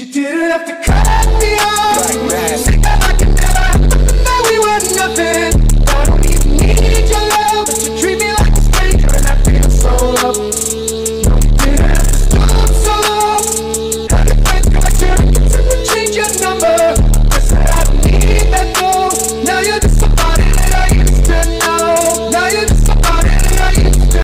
She didn't have to cut me off. Like that. I could never. That we were nothing.